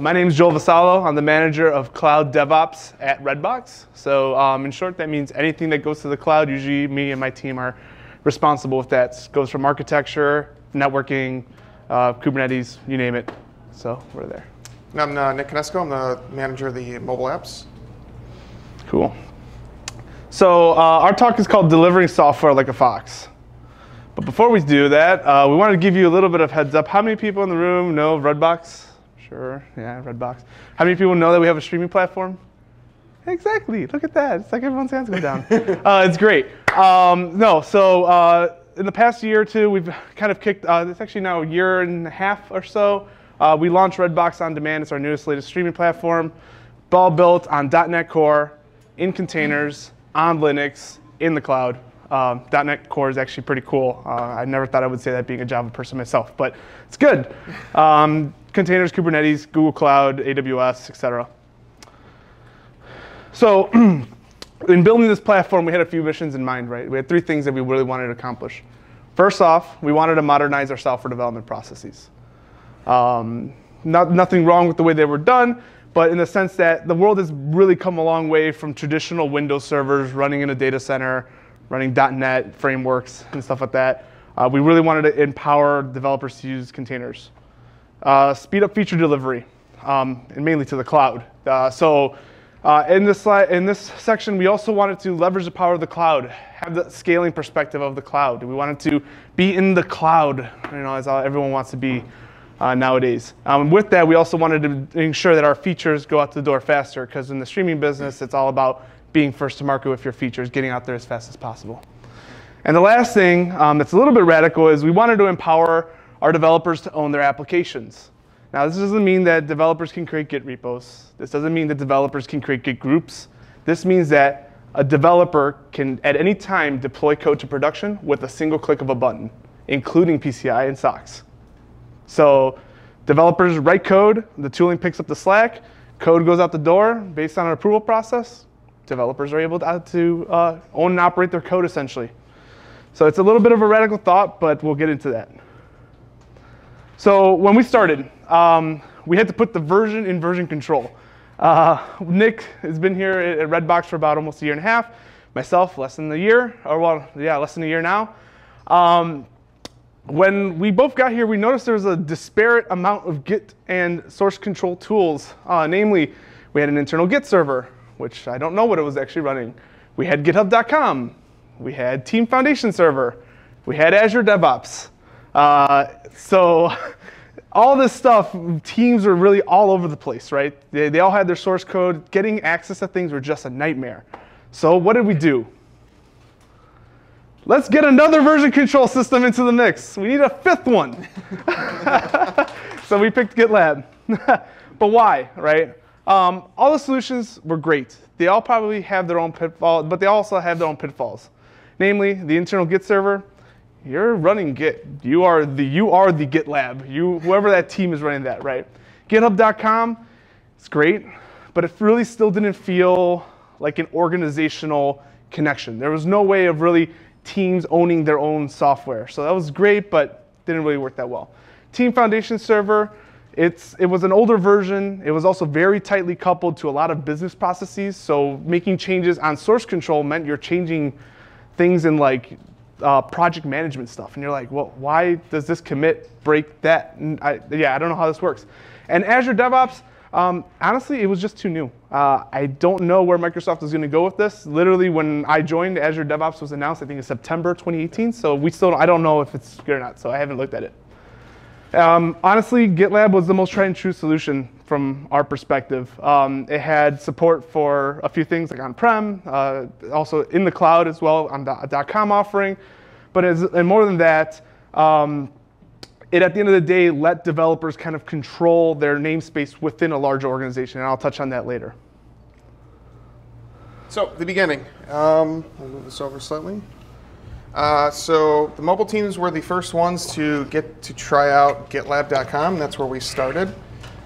my name is Joel Vasallo. I'm the manager of Cloud DevOps at Redbox. So um, in short, that means anything that goes to the cloud, usually me and my team are responsible with that. It goes from architecture, networking, uh, Kubernetes, you name it. So we're there. And I'm uh, Nick Konieczko. I'm the manager of the mobile apps. Cool. So uh, our talk is called Delivering Software Like a Fox. But before we do that, uh, we wanted to give you a little bit of heads up. How many people in the room know Redbox? Sure, yeah, Redbox. How many people know that we have a streaming platform? Exactly, look at that. It's like everyone's hands go down. uh, it's great. Um, no, so uh, in the past year or two, we've kind of kicked, uh, it's actually now a year and a half or so, uh, we launched Redbox On Demand. It's our newest, latest streaming platform, all built on .NET Core, in containers, on Linux, in the cloud. Um, .NET Core is actually pretty cool. Uh, I never thought I would say that being a Java person myself, but it's good. Um, containers, Kubernetes, Google Cloud, AWS, etc. So in building this platform, we had a few missions in mind, right? We had three things that we really wanted to accomplish. First off, we wanted to modernize our software development processes. Um, not, nothing wrong with the way they were done, but in the sense that the world has really come a long way from traditional Windows servers running in a data center, running .NET frameworks and stuff like that. Uh, we really wanted to empower developers to use containers. Uh, speed up feature delivery, um, and mainly to the cloud. Uh, so uh, in, this slide, in this section, we also wanted to leverage the power of the cloud, have the scaling perspective of the cloud. We wanted to be in the cloud, you know, as everyone wants to be uh, nowadays. Um, with that, we also wanted to ensure that our features go out the door faster, because in the streaming business, it's all about being first to market with your features, getting out there as fast as possible. And the last thing um, that's a little bit radical is we wanted to empower our developers to own their applications. Now, this doesn't mean that developers can create Git repos. This doesn't mean that developers can create Git groups. This means that a developer can, at any time, deploy code to production with a single click of a button, including PCI and SOX. So developers write code, the tooling picks up the slack, code goes out the door based on an approval process, developers are able to, to uh, own and operate their code essentially. So it's a little bit of a radical thought, but we'll get into that. So when we started, um, we had to put the version in version control. Uh, Nick has been here at Redbox for about almost a year and a half. Myself, less than a year, or well, yeah, less than a year now. Um, when we both got here, we noticed there was a disparate amount of Git and source control tools. Uh, namely, we had an internal Git server, which I don't know what it was actually running. We had GitHub.com. We had Team Foundation server. We had Azure DevOps. Uh, so all this stuff, teams were really all over the place, right? They, they all had their source code. Getting access to things were just a nightmare. So what did we do? Let's get another version control system into the mix. We need a fifth one. so we picked GitLab. but why, right? Um, all the solutions were great. They all probably have their own pitfalls, but they also have their own pitfalls. Namely, the internal Git server, you're running Git. You are the, you are the GitLab. You, whoever that team is running that, right? GitHub.com, it's great, but it really still didn't feel like an organizational connection. There was no way of really teams owning their own software. So that was great, but didn't really work that well. Team Foundation Server, it's, it was an older version. It was also very tightly coupled to a lot of business processes. So making changes on source control meant you're changing things in like uh, project management stuff. And you're like, well, why does this commit break that? I, yeah, I don't know how this works. And Azure DevOps, um, honestly, it was just too new. Uh, I don't know where Microsoft is going to go with this. Literally, when I joined, Azure DevOps was announced, I think in September 2018. So we still, I don't know if it's good or not. So I haven't looked at it. Um, honestly, GitLab was the most tried and true solution from our perspective. Um, it had support for a few things like on-prem, uh, also in the cloud as well on the .com offering. But as, and more than that, um, it at the end of the day let developers kind of control their namespace within a large organization, and I'll touch on that later. So the beginning. Um, I'll move this over slightly. Uh, so the mobile teams were the first ones to get to try out GitLab.com. That's where we started.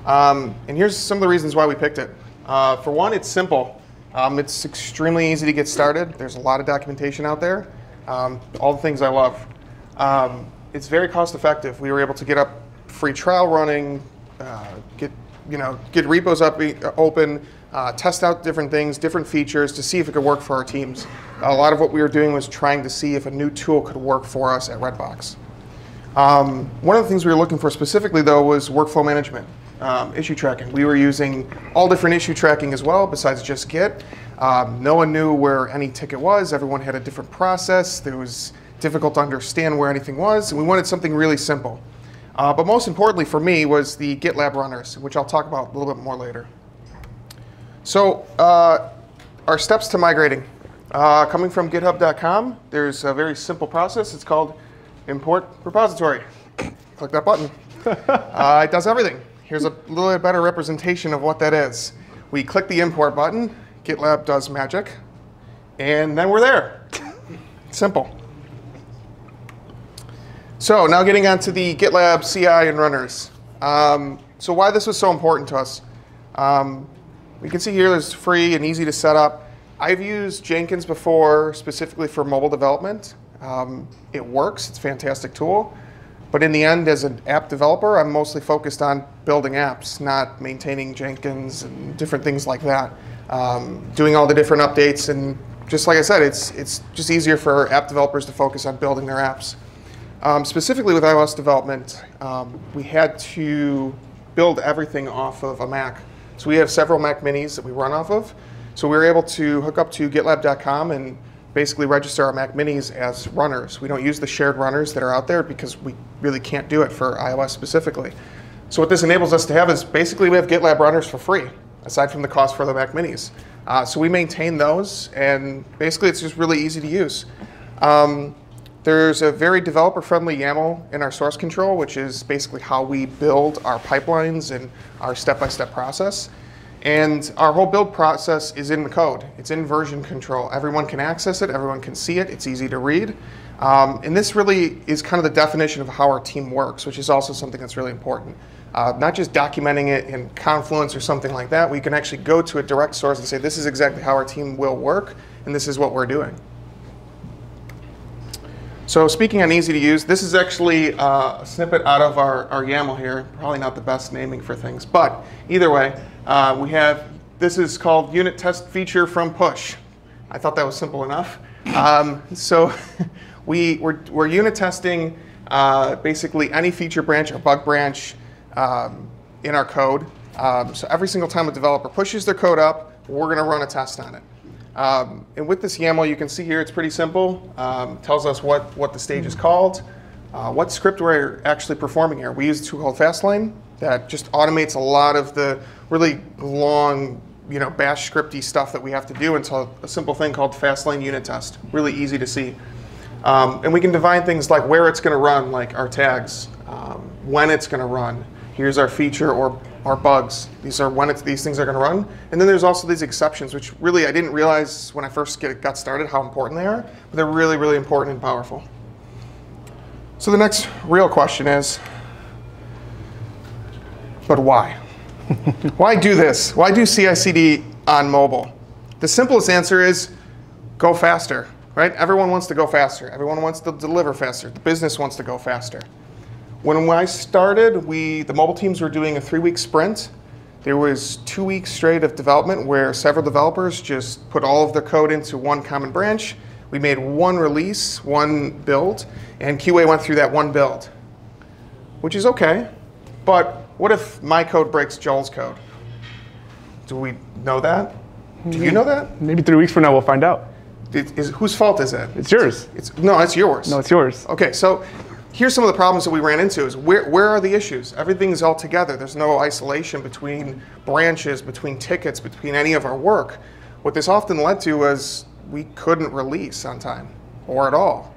Um, and here's some of the reasons why we picked it. Uh, for one, it's simple. Um, it's extremely easy to get started. There's a lot of documentation out there. Um, all the things I love. Um, it's very cost effective. We were able to get up free trial running, uh, get you know, get repos up, open, uh, test out different things, different features to see if it could work for our teams. A lot of what we were doing was trying to see if a new tool could work for us at Redbox. Um, one of the things we were looking for specifically, though, was workflow management, um, issue tracking. We were using all different issue tracking as well, besides just Git. Um, no one knew where any ticket was. Everyone had a different process. It was difficult to understand where anything was, and we wanted something really simple. Uh, but most importantly for me was the GitLab runners, which I'll talk about a little bit more later. So uh, our steps to migrating. Uh, coming from github.com, there's a very simple process. It's called import repository. Click that button. uh, it does everything. Here's a little bit better representation of what that is. We click the import button, GitLab does magic, and then we're there. Simple. So now getting on to the GitLab CI and runners. Um, so why this was so important to us. Um, we can see here it's free and easy to set up. I've used Jenkins before specifically for mobile development. Um, it works, it's a fantastic tool. But in the end, as an app developer, I'm mostly focused on building apps, not maintaining Jenkins and different things like that. Um, doing all the different updates and just like I said, it's, it's just easier for app developers to focus on building their apps. Um, specifically with iOS development, um, we had to build everything off of a Mac. So we have several Mac minis that we run off of. So we were able to hook up to GitLab.com and basically register our Mac minis as runners. We don't use the shared runners that are out there because we really can't do it for iOS specifically. So what this enables us to have is basically we have GitLab runners for free, aside from the cost for the Mac minis. Uh, so we maintain those, and basically it's just really easy to use. Um, there's a very developer-friendly YAML in our source control, which is basically how we build our pipelines and our step-by-step process. And our whole build process is in the code. It's in version control. Everyone can access it. Everyone can see it. It's easy to read. Um, and this really is kind of the definition of how our team works, which is also something that's really important. Uh, not just documenting it in Confluence or something like that. We can actually go to a direct source and say, this is exactly how our team will work, and this is what we're doing. So speaking on easy to use, this is actually uh, a snippet out of our, our YAML here. Probably not the best naming for things, but either way, uh, we have, this is called unit test feature from push. I thought that was simple enough. Um, so we, we're, we're unit testing uh, basically any feature branch or bug branch um, in our code. Um, so every single time a developer pushes their code up, we're going to run a test on it. Um, and with this YAML, you can see here it's pretty simple. Um, tells us what, what the stage is called, uh, what script we're actually performing here. We use a tool called Fastlane that just automates a lot of the really long, you know, bash scripty stuff that we have to do into a simple thing called Fastlane unit test. Really easy to see. Um, and we can define things like where it's going to run, like our tags, um, when it's going to run. Here's our feature or are bugs. These are when these things are going to run. And then there's also these exceptions, which really I didn't realize when I first get, got started how important they are, but they're really, really important and powerful. So the next real question is, but why? why do this? Why do CI/CD on mobile? The simplest answer is go faster, right? Everyone wants to go faster. Everyone wants to deliver faster. The business wants to go faster. When I started, we the mobile teams were doing a three-week sprint. There was two weeks straight of development where several developers just put all of their code into one common branch. We made one release, one build, and QA went through that one build, which is okay. But what if my code breaks Joel's code? Do we know that? Do you know that? Maybe three weeks from now we'll find out. It, is, whose fault is it? It's yours. It's, no, it's yours. No, it's yours. Okay, so here's some of the problems that we ran into is where, where are the issues? Everything's all together. There's no isolation between branches, between tickets, between any of our work. What this often led to was we couldn't release on time or at all.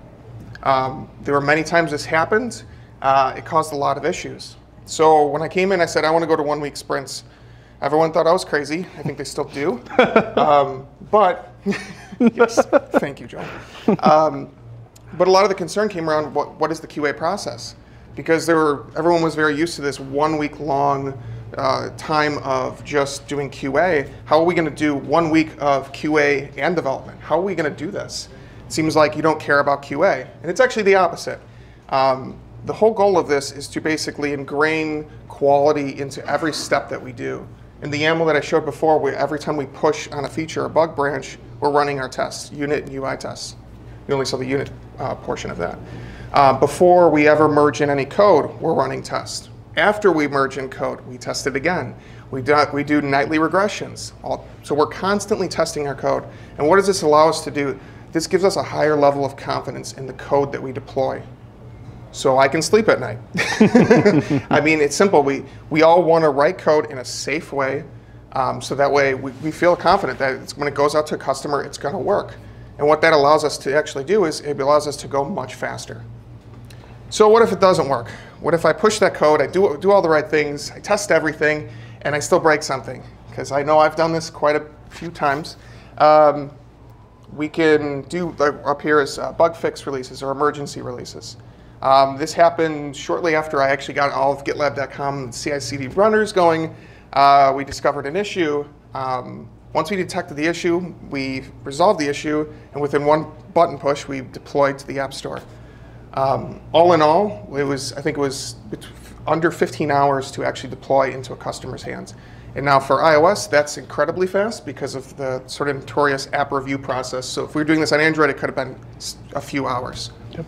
Um, there were many times this happened. Uh, it caused a lot of issues. So when I came in, I said, I want to go to one week sprints. Everyone thought I was crazy. I think they still do. um, but, yes, thank you, Joe. Um, but a lot of the concern came around what, what is the QA process? Because there were, everyone was very used to this one week long uh, time of just doing QA. How are we going to do one week of QA and development? How are we going to do this? It seems like you don't care about QA. And it's actually the opposite. Um, the whole goal of this is to basically ingrain quality into every step that we do. In the YAML that I showed before, we, every time we push on a feature or bug branch, we're running our tests, unit and UI tests. You only saw the unit uh, portion of that. Uh, before we ever merge in any code, we're running tests. After we merge in code, we test it again. We do, we do nightly regressions. All, so we're constantly testing our code. And what does this allow us to do? This gives us a higher level of confidence in the code that we deploy. So I can sleep at night. I mean, it's simple. We, we all want to write code in a safe way. Um, so that way we, we feel confident that when it goes out to a customer, it's going to work. And what that allows us to actually do is it allows us to go much faster. So what if it doesn't work? What if I push that code, I do, do all the right things, I test everything, and I still break something? Because I know I've done this quite a few times. Um, we can do, up here is uh, bug fix releases or emergency releases. Um, this happened shortly after I actually got all of GitLab.com CI/CD runners going. Uh, we discovered an issue. Um, once we detected the issue, we resolved the issue, and within one button push, we deployed to the App Store. Um, all in all, it was I think it was under 15 hours to actually deploy into a customer's hands. And now for iOS, that's incredibly fast because of the sort of notorious app review process. So if we were doing this on Android, it could have been a few hours. Yep.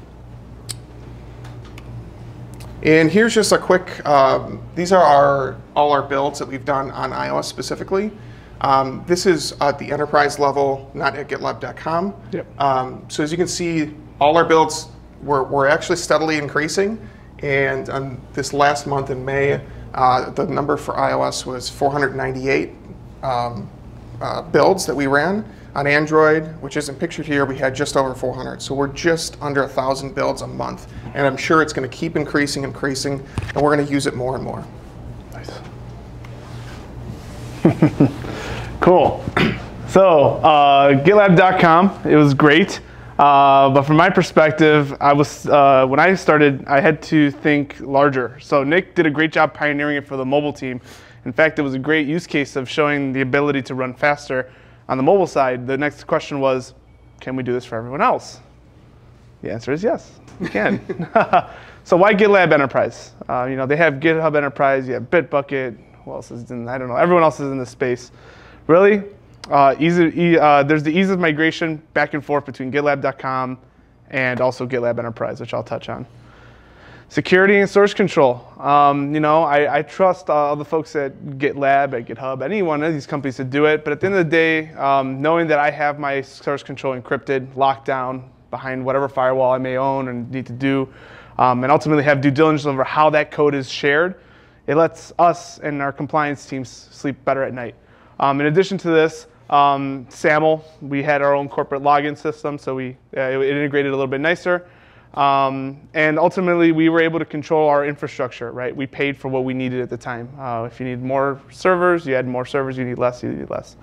And here's just a quick, um, these are our, all our builds that we've done on iOS specifically. Um, this is at the enterprise level, not at GitLab.com. Yep. Um, so as you can see, all our builds were, were actually steadily increasing. And on this last month in May, uh, the number for iOS was 498 um, uh, builds that we ran. On Android, which isn't pictured here, we had just over 400. So we're just under 1,000 builds a month. And I'm sure it's going to keep increasing, increasing, and we're going to use it more and more. Nice. cool. So, uh, GitLab.com, it was great. Uh, but from my perspective, I was uh, when I started, I had to think larger. So Nick did a great job pioneering it for the mobile team. In fact, it was a great use case of showing the ability to run faster on the mobile side. The next question was, can we do this for everyone else? The answer is yes, we can. so why GitLab Enterprise? Uh, you know, they have GitHub Enterprise, you have Bitbucket. Who else is in? I don't know. Everyone else is in this space. Really, uh, easy, uh, there's the ease of migration back and forth between GitLab.com and also GitLab Enterprise, which I'll touch on. Security and source control. Um, you know, I, I trust all the folks at GitLab, at GitHub, any one of these companies to do it. But at the end of the day, um, knowing that I have my source control encrypted, locked down behind whatever firewall I may own and need to do, um, and ultimately have due diligence over how that code is shared, it lets us and our compliance teams sleep better at night. Um, in addition to this, um, SAML, we had our own corporate login system, so we uh, it, it integrated a little bit nicer. Um, and ultimately, we were able to control our infrastructure, right? We paid for what we needed at the time. Uh, if you need more servers, you had more servers. You need less, you need less.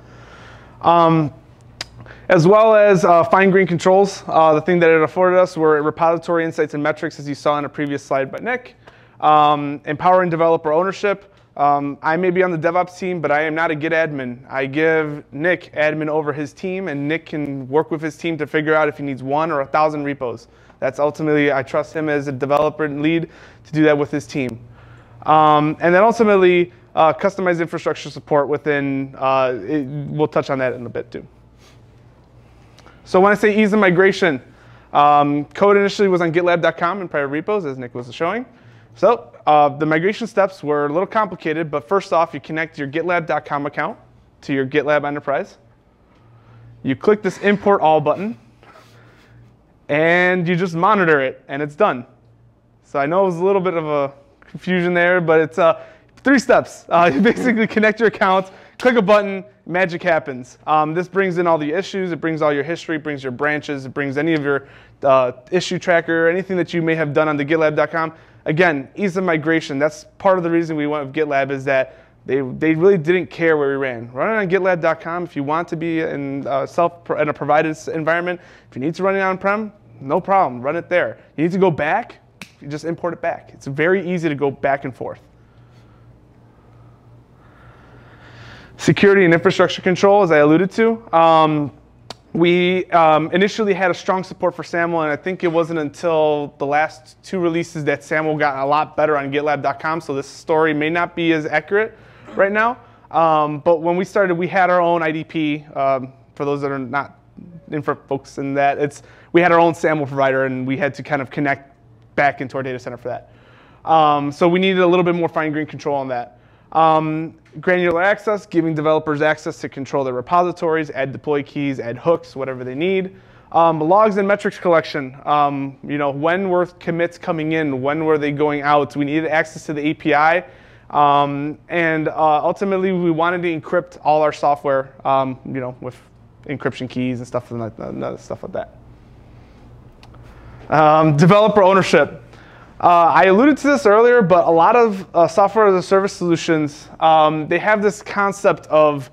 Um, as well as uh, fine-grained controls. Uh, the thing that it afforded us were repository insights and metrics, as you saw in a previous slide by Nick. Um, empowering developer ownership. Um, I may be on the DevOps team, but I am not a Git admin. I give Nick admin over his team, and Nick can work with his team to figure out if he needs one or a thousand repos. That's ultimately, I trust him as a developer and lead to do that with his team. Um, and then ultimately, uh, customized infrastructure support within, uh, it, we'll touch on that in a bit too. So when I say ease of migration, um, code initially was on gitlab.com in private repos, as Nick was showing. So uh, the migration steps were a little complicated, but first off, you connect your gitlab.com account to your GitLab Enterprise. You click this import all button, and you just monitor it, and it's done. So I know it was a little bit of a confusion there, but it's uh, three steps. Uh, you basically connect your account, click a button, magic happens. Um, this brings in all the issues, it brings all your history, it brings your branches, it brings any of your uh, issue tracker, anything that you may have done on the gitlab.com. Again, ease of migration. That's part of the reason we went with GitLab is that they, they really didn't care where we ran. Run it on GitLab.com. If you want to be in, uh, self, in a provided environment, if you need to run it on-prem, no problem. Run it there. You need to go back, you just import it back. It's very easy to go back and forth. Security and infrastructure control, as I alluded to. Um, we um, initially had a strong support for SAML, and I think it wasn't until the last two releases that SAML got a lot better on GitLab.com. So this story may not be as accurate right now. Um, but when we started, we had our own IDP. Um, for those that are not infra folks in that, it's we had our own SAML provider, and we had to kind of connect back into our data center for that. Um, so we needed a little bit more fine-grained control on that. Um, granular access, giving developers access to control their repositories, add deploy keys, add hooks, whatever they need. Um, logs and metrics collection. Um, you know, when were commits coming in? When were they going out? We needed access to the API. Um, and uh, ultimately, we wanted to encrypt all our software, um, you know, with encryption keys and stuff that. Stuff like that. Um, developer ownership. Uh, I alluded to this earlier, but a lot of uh, software as a service solutions, um, they have this concept of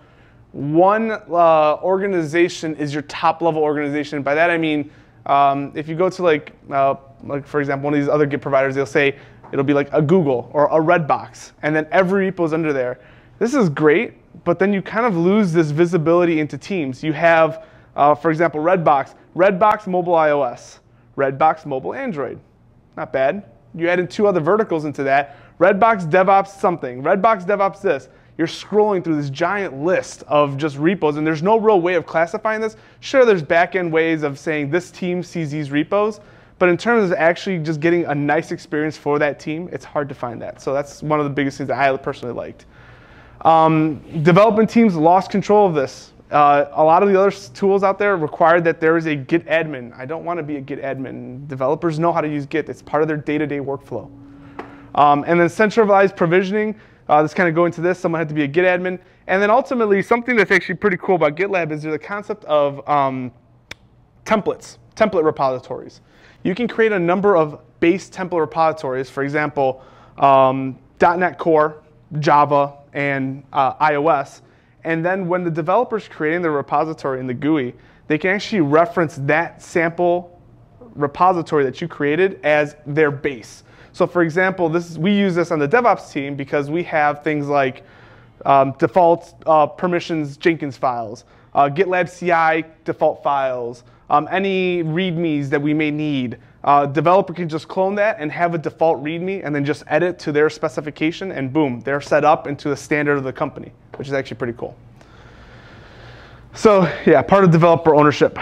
one uh, organization is your top level organization. By that I mean, um, if you go to like, uh, like for example, one of these other Git providers, they'll say it'll be like a Google or a Redbox, and then every repo is under there. This is great, but then you kind of lose this visibility into teams. You have, uh, for example, Redbox, Redbox mobile iOS, Redbox mobile Android. Not bad you add in two other verticals into that. Redbox DevOps something, Redbox DevOps this. You're scrolling through this giant list of just repos, and there's no real way of classifying this. Sure, there's back-end ways of saying this team sees these repos, but in terms of actually just getting a nice experience for that team, it's hard to find that. So that's one of the biggest things that I personally liked. Um, development teams lost control of this. Uh, a lot of the other tools out there require that there is a Git admin. I don't want to be a Git admin. Developers know how to use Git. It's part of their day-to-day workflow. Um, and then centralized provisioning. Uh, kind of go into this. Someone had to be a Git admin. And then ultimately, something that's actually pretty cool about GitLab is the concept of um, templates, template repositories. You can create a number of base template repositories. For example, um, .NET Core, Java, and uh, iOS and then when the developer's creating the repository in the GUI, they can actually reference that sample repository that you created as their base. So for example, this is, we use this on the DevOps team because we have things like um, default uh, permissions Jenkins files, uh, GitLab CI default files, um, any readmes that we may need. Uh, developer can just clone that and have a default readme and then just edit to their specification and boom, they're set up into the standard of the company which is actually pretty cool. So yeah, part of developer ownership.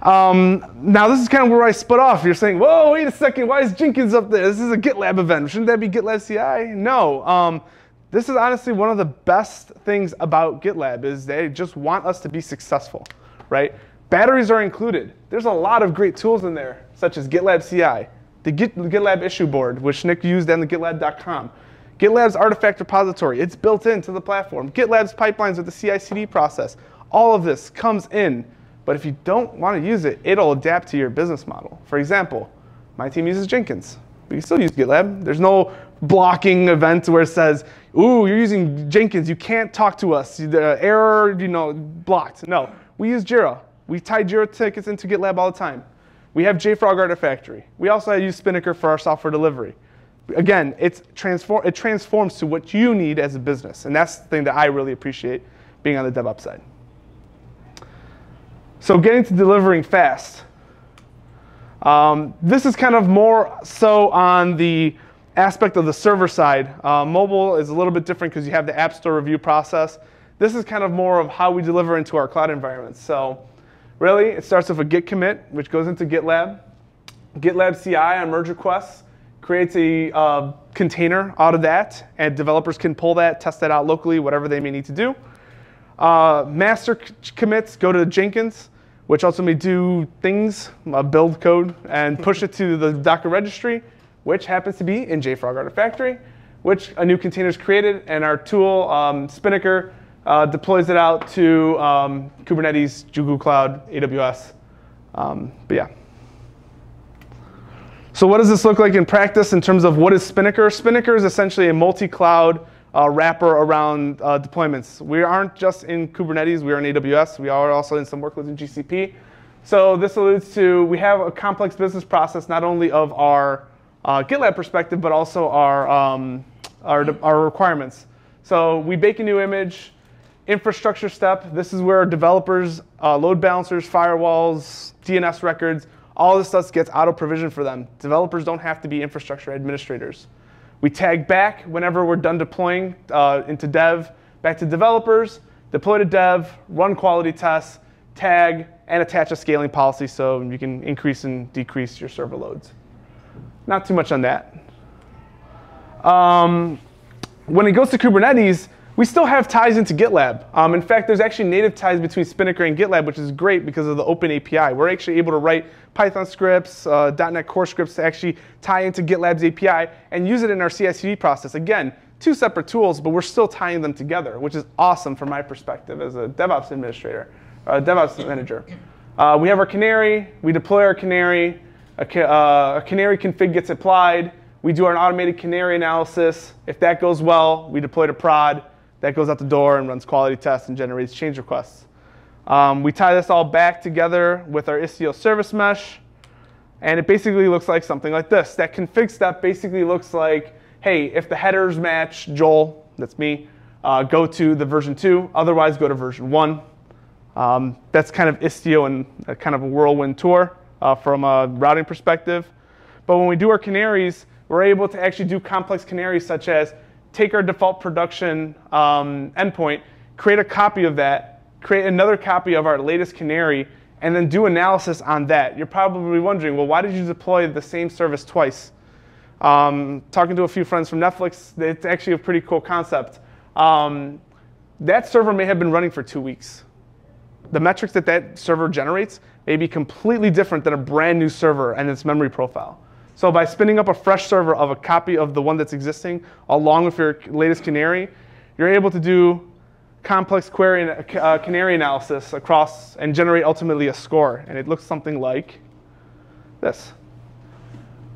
Um, now this is kind of where I split off. You're saying, whoa, wait a second, why is Jenkins up there? This is a GitLab event. Shouldn't that be GitLab CI? No. Um, this is honestly one of the best things about GitLab is they just want us to be successful, right? Batteries are included. There's a lot of great tools in there, such as GitLab CI, the Git, GitLab issue board, which Nick used on the GitLab.com. GitLab's artifact repository, it's built into the platform. GitLab's pipelines with the CI/CD process. All of this comes in, but if you don't want to use it, it'll adapt to your business model. For example, my team uses Jenkins. We can still use GitLab. There's no blocking event where it says, ooh, you're using Jenkins, you can't talk to us. The error, you know, blocked. No, we use Jira. We tie Jira tickets into GitLab all the time. We have JFrog Artifactory. We also use Spinnaker for our software delivery again, it's transform, it transforms to what you need as a business. And that's the thing that I really appreciate being on the DevOps side. So getting to delivering fast. Um, this is kind of more so on the aspect of the server side. Uh, mobile is a little bit different because you have the App Store review process. This is kind of more of how we deliver into our cloud environments. So really, it starts with a git commit, which goes into GitLab. GitLab CI on merge requests creates a uh, container out of that, and developers can pull that, test that out locally, whatever they may need to do. Uh, master commits go to Jenkins, which also may do things, uh, build code, and push it to the Docker registry, which happens to be in JFrog Artifactory, which a new container is created, and our tool, um, Spinnaker, uh, deploys it out to um, Kubernetes, Google Cloud, AWS. Um, but yeah. So what does this look like in practice in terms of what is Spinnaker? Spinnaker is essentially a multi-cloud uh, wrapper around uh, deployments. We aren't just in Kubernetes, we are in AWS, we are also in some workloads in GCP. So this alludes to, we have a complex business process not only of our uh, GitLab perspective, but also our, um, our, our requirements. So we bake a new image, infrastructure step. This is where developers, uh, load balancers, firewalls, DNS records, all this stuff gets auto provisioned for them. Developers don't have to be infrastructure administrators. We tag back whenever we're done deploying uh, into dev, back to developers, deploy to dev, run quality tests, tag, and attach a scaling policy so you can increase and decrease your server loads. Not too much on that. Um, when it goes to Kubernetes, we still have ties into GitLab. Um, in fact, there's actually native ties between Spinnaker and GitLab, which is great because of the open API. We're actually able to write Python scripts, uh, .NET Core scripts to actually tie into GitLab's API and use it in our CI/CD process. Again, two separate tools, but we're still tying them together, which is awesome from my perspective as a DevOps administrator, uh, DevOps manager. Uh, we have our canary. We deploy our canary. A, uh, a canary config gets applied. We do our automated canary analysis. If that goes well, we deploy to prod. That goes out the door and runs quality tests and generates change requests. Um, we tie this all back together with our Istio service mesh. And it basically looks like something like this. That config step basically looks like, hey, if the headers match Joel, that's me, uh, go to the version 2. Otherwise, go to version 1. Um, that's kind of Istio and a kind of a whirlwind tour uh, from a routing perspective. But when we do our canaries, we're able to actually do complex canaries such as take our default production um, endpoint, create a copy of that, create another copy of our latest canary, and then do analysis on that. You're probably wondering, well, why did you deploy the same service twice? Um, talking to a few friends from Netflix, it's actually a pretty cool concept. Um, that server may have been running for two weeks. The metrics that that server generates may be completely different than a brand new server and its memory profile. So by spinning up a fresh server of a copy of the one that's existing along with your latest canary, you're able to do complex query and uh, canary analysis across and generate ultimately a score. And it looks something like this.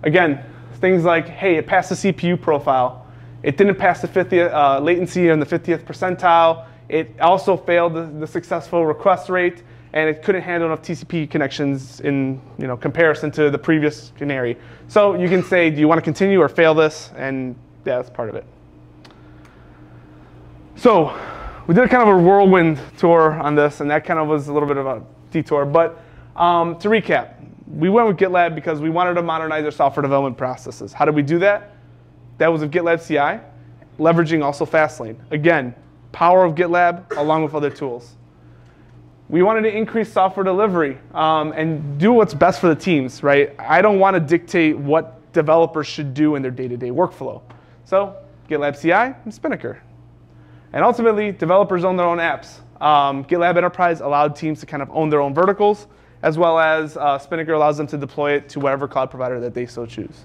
Again, things like, hey, it passed the CPU profile. It didn't pass the 50th uh, latency in the 50th percentile. It also failed the, the successful request rate and it couldn't handle enough TCP connections in you know, comparison to the previous canary. So you can say, do you want to continue or fail this? And yeah, that's part of it. So we did kind of a whirlwind tour on this, and that kind of was a little bit of a detour. But um, to recap, we went with GitLab because we wanted to modernize our software development processes. How did we do that? That was with GitLab CI, leveraging also Fastlane. Again, power of GitLab along with other tools we wanted to increase software delivery um, and do what's best for the teams, right? I don't want to dictate what developers should do in their day-to-day workflow. So GitLab CI and Spinnaker. And ultimately, developers own their own apps. Um, GitLab Enterprise allowed teams to kind of own their own verticals, as well as uh, Spinnaker allows them to deploy it to whatever cloud provider that they so choose.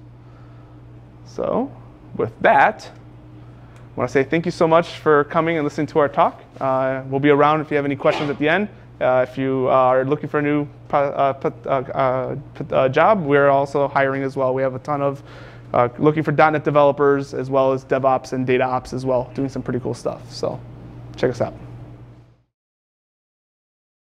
So with that, I want to say thank you so much for coming and listening to our talk. Uh, we'll be around if you have any questions at the end. Uh, if you are looking for a new uh, uh, uh, job, we're also hiring as well. We have a ton of looking for .NET developers as well as DevOps and data ops as well, doing some pretty cool stuff. So check us out.